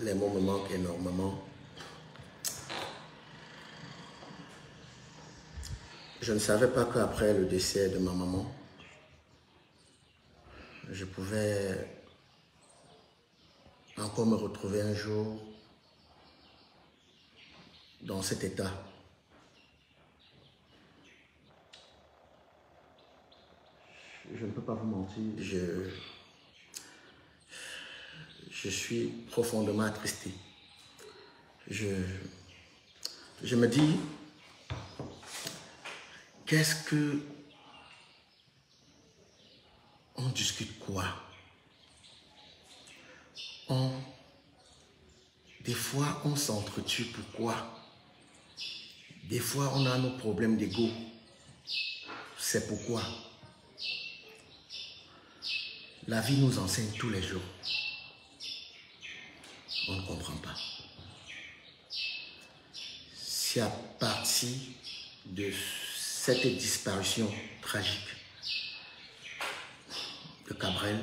les mots me manquent énormément. Je ne savais pas qu'après le décès de ma maman, je pouvais encore me retrouver un jour dans cet état. Je ne peux pas vous mentir, je, je suis profondément attristé. Je, me dis, qu'est-ce que on discute quoi? On, Des fois, on s'entretue pourquoi Des fois, on a nos problèmes d'ego. C'est pourquoi la vie nous enseigne tous les jours. On ne comprend pas. C'est à partir de cette disparition tragique de Cabrel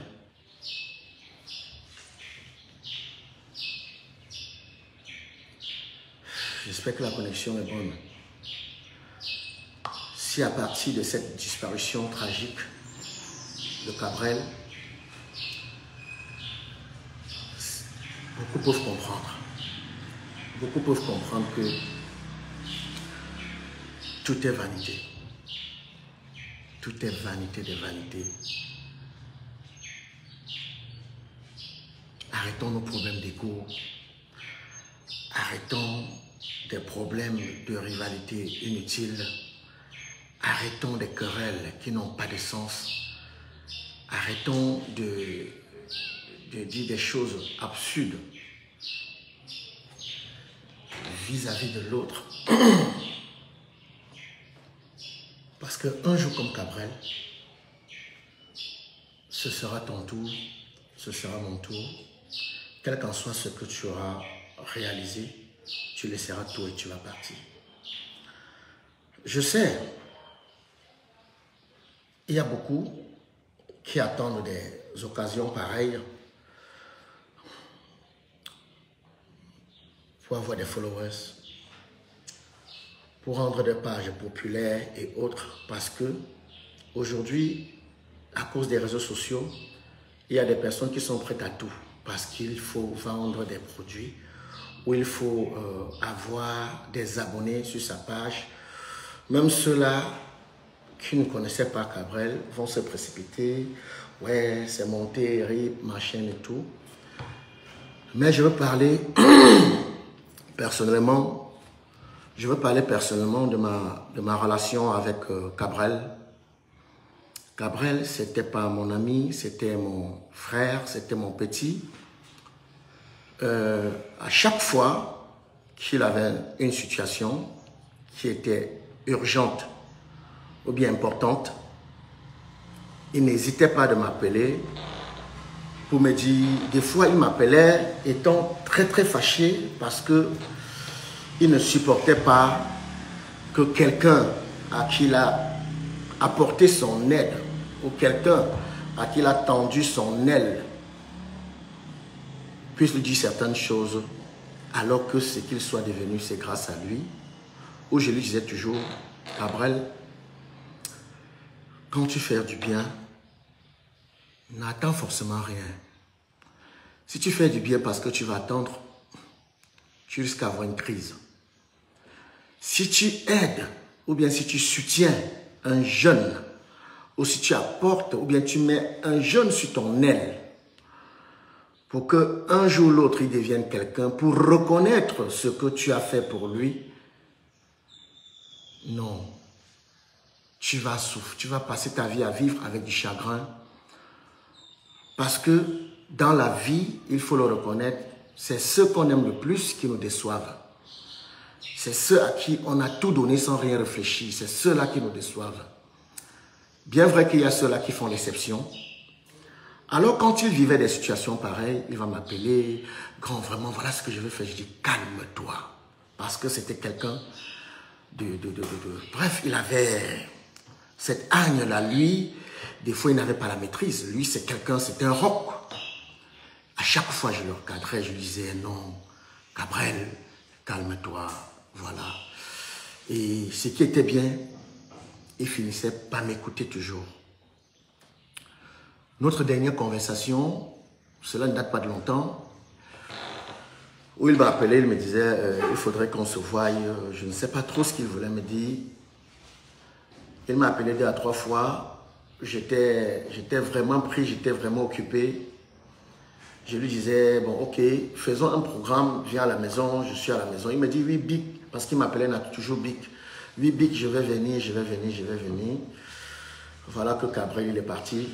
J'espère que la connexion est bonne. Si à partir de cette disparition tragique de Cabrel, beaucoup peuvent comprendre. Beaucoup peuvent comprendre que tout est vanité. Tout est vanité de vanité. Arrêtons nos problèmes d'ego. Arrêtons des problèmes de rivalité inutiles. Arrêtons des querelles qui n'ont pas de sens. Arrêtons de, dire des choses absurdes vis-à-vis de l'autre. Parce qu'un jour comme Cabrel, ce sera ton tour, ce sera mon tour. Quel qu'en soit ce que tu auras réalisé, tu laisseras tout et tu vas partir. Je sais, il y a beaucoup qui attendent des occasions pareilles pour avoir des followers, pour rendre des pages populaires et autres, parce que aujourd'hui, à cause des réseaux sociaux, il y a des personnes qui sont prêtes à tout, parce qu'il faut vendre des produits, ou il faut euh, avoir des abonnés sur sa page. Même ceux-là qui ne connaissaient pas Cabrel vont se précipiter. Ouais, c'est monté, rip, machin et tout. Mais je veux parler personnellement, je veux parler personnellement de ma, relation avec euh, Cabrel. Cabrel, c'était pas mon ami, c'était mon frère, c'était mon petit. Euh, à chaque fois qu'il avait une situation qui était urgente ou bien importante, il n'hésitait pas de m'appeler pour me dire, des fois il m'appelait étant très très fâché parce que il ne supportait pas que quelqu'un à qui il a apporté son aide ou quelqu'un à qui il a tendu son aile puisse lui dire certaines choses alors que ce qu'il soit devenu, c'est grâce à lui. Où je lui disais toujours, Gabriel, quand tu fais du bien, n'attends forcément rien. Si tu fais du bien parce que tu vas attendre, tu risques d'avoir une crise. Si tu aides ou bien si tu soutiens un jeune, ou si tu apportes ou bien tu mets un jeune sur ton aile, pour qu'un jour ou l'autre il devienne quelqu'un, pour reconnaître ce que tu as fait pour lui, non. Tu vas souffrir, tu vas passer ta vie à vivre avec du chagrin. Parce que dans la vie, il faut le reconnaître, c'est ceux qu'on aime le plus qui nous déçoivent. C'est ceux à qui on a tout donné sans rien réfléchir. C'est ceux-là qui nous déçoivent. Bien vrai qu'il y a ceux-là qui font l'exception, alors quand il vivait des situations pareilles, il va m'appeler, grand, vraiment, voilà ce que je veux faire. Je dis, calme-toi. Parce que c'était quelqu'un de, de, de, Bref, il avait cette haine-là. Lui, des fois, il n'avait pas la maîtrise. Lui, c'est quelqu'un, c'est un roc. À chaque fois, je le recadrais, je lui disais non, Gabriel, calme-toi, voilà. Et ce qui était bien, il finissait par m'écouter toujours. Notre dernière conversation, cela ne date pas de longtemps, où il m'a appelé, il me disait, euh, il faudrait qu'on se voie, je ne sais pas trop ce qu'il voulait me dire. Il m'a appelé deux à trois fois, j'étais vraiment pris, j'étais vraiment occupé. Je lui disais, bon, ok, faisons un programme, viens à la maison, je suis à la maison. Il me dit, oui, Bic, parce qu'il m'appelait toujours Bic. Oui, Bic, je vais venir, je vais venir, je vais venir. Voilà que Cabrel, il est parti.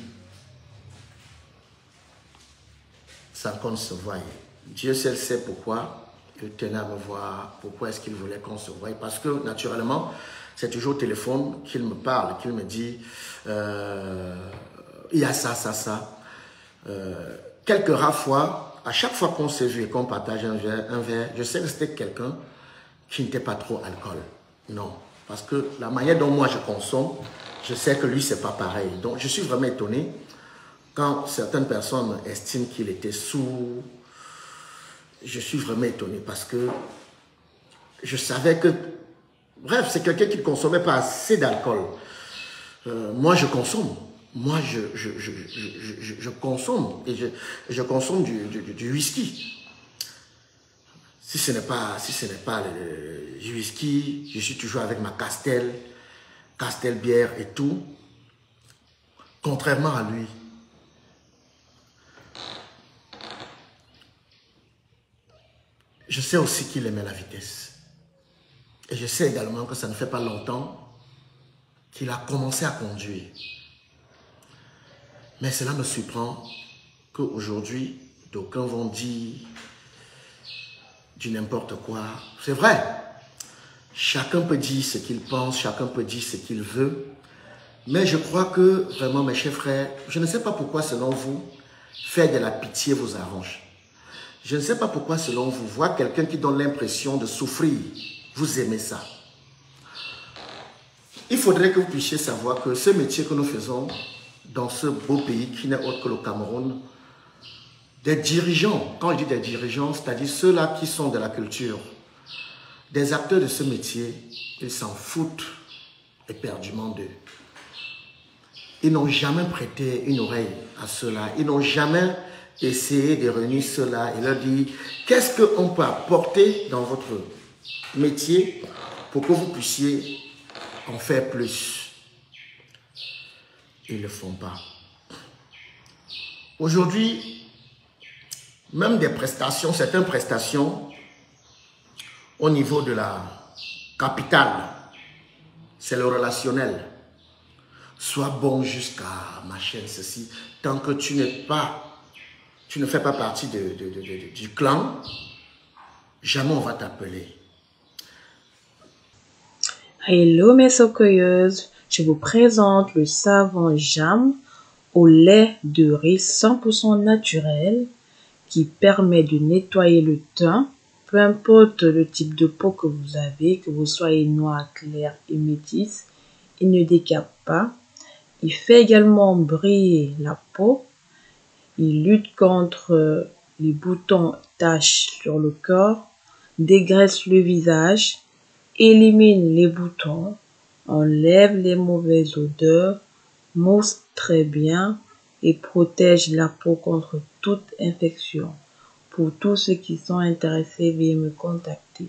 Sans qu'on se voie. Dieu seul sait pourquoi il tenait à me voir, pourquoi est-ce qu'il voulait qu'on se voie. Parce que, naturellement, c'est toujours au téléphone qu'il me parle, qu'il me dit, euh, il y a ça, ça, ça. Euh, quelques rares fois, à chaque fois qu'on s'est vu et qu'on partage un verre, je sais que c'était quelqu'un qui n'était pas trop alcool. Non. Parce que la manière dont moi je consomme, je sais que lui, c'est pas pareil. Donc, je suis vraiment étonné quand certaines personnes estiment qu'il était sous. Je suis vraiment étonné parce que je savais que. Bref, c'est quelqu'un qui ne consommait pas assez d'alcool. Euh, moi, je consomme moi, je, consomme et je, consomme du, du, whisky. Si ce n'est pas, si ce n'est pas le, whisky, je suis toujours avec ma Castel, Castel bière et tout. Contrairement à lui. Je sais aussi qu'il aimait la vitesse. Et je sais également que ça ne fait pas longtemps qu'il a commencé à conduire. Mais cela me surprend qu'aujourd'hui, d'aucuns vont dire du n'importe quoi. C'est vrai. Chacun peut dire ce qu'il pense, chacun peut dire ce qu'il veut. Mais je crois que, vraiment, mes chers frères, je ne sais pas pourquoi, selon vous, faire de la pitié vous arrange. Je ne sais pas pourquoi, selon vous, voir quelqu'un qui donne l'impression de souffrir, vous aimez ça. Il faudrait que vous puissiez savoir que ce métier que nous faisons, dans ce beau pays qui n'est autre que le Cameroun, des dirigeants, quand je dis des dirigeants, c'est-à-dire ceux-là qui sont de la culture, des acteurs de ce métier, ils s'en foutent éperdument d'eux. Ils n'ont jamais prêté une oreille à cela. Ils n'ont jamais essayé de réunir cela et leur dire qu'est-ce qu'on peut apporter dans votre métier pour que vous puissiez en faire plus? Ils ne le font pas. Aujourd'hui, même des prestations, certaines prestations au niveau de la capitale, c'est le relationnel. Sois bon jusqu'à ma chaîne, ceci. Tant que tu n'es pas, tu ne fais pas partie du clan, jamais on va t'appeler. Hello mes socoyeuses, je vous présente le savon Jam au lait de riz 100% naturel qui permet de nettoyer le teint, peu importe le type de peau que vous avez, que vous soyez noir, clair et métisse, il ne décape pas. Il fait également briller la peau. Il lutte contre les boutons taches sur le corps, dégraisse le visage, élimine les boutons, enlève les mauvaises odeurs, mousse très bien et protège la peau contre toute infection. Pour tous ceux qui sont intéressés, veuillez me contacter.